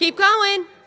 Keep going.